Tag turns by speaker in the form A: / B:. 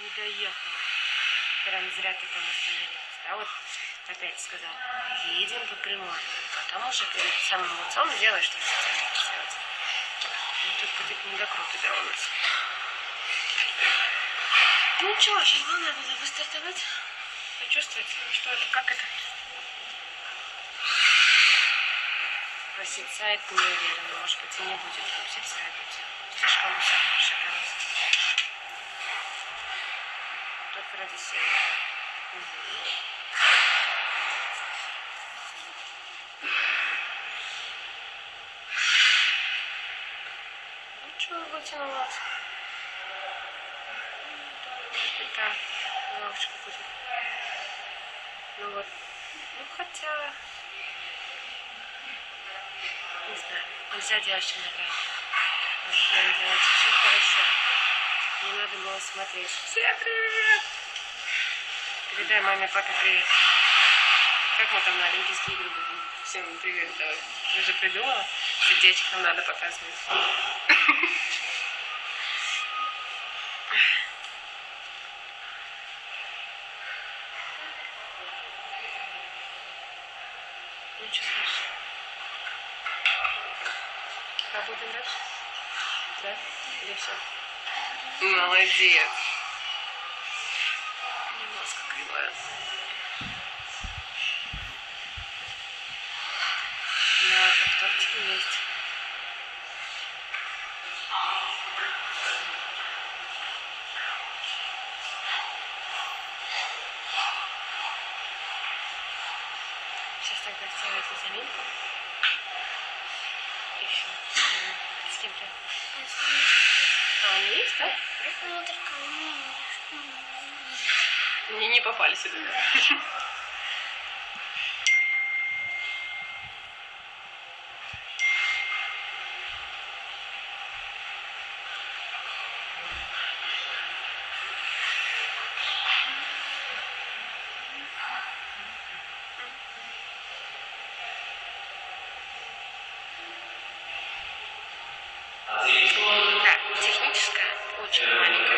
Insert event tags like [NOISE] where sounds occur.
A: не доехала. Прям зря ты там остановилась. Да, вот опять сказал, едем по прямой. Потом уже перед самым лицом сделай, что тебе сделать. Ну, тут будет недокруто да, у нас. Ну что, сейчас главное было выстартовать, почувствовать, что это, как это. Просить не уверена, может быть и не будет просить сайт. Слишком высоко шикарно. Север. Ну что, вытянулась. Да, лавочка будет. Ну вот. Ну хотя... Не знаю. Нельзя делать, что нравится. Надо прям делать все хорошо. Не надо было смотреть. Всем привет! Передай маме, папе привет. Как мы там на Олимпийские игры будем? Всем привет давай. Ты же придумала? Сердечко надо показывать. Ну что скажешь? Работаем дальше? Да? Или все? Молодец. Немножко кривая. Да, повторчики есть. Тогда сделайте заминку. Еще. С кем-то. А, они есть, да? Мне не попали сюда. [LAUGHS] much money.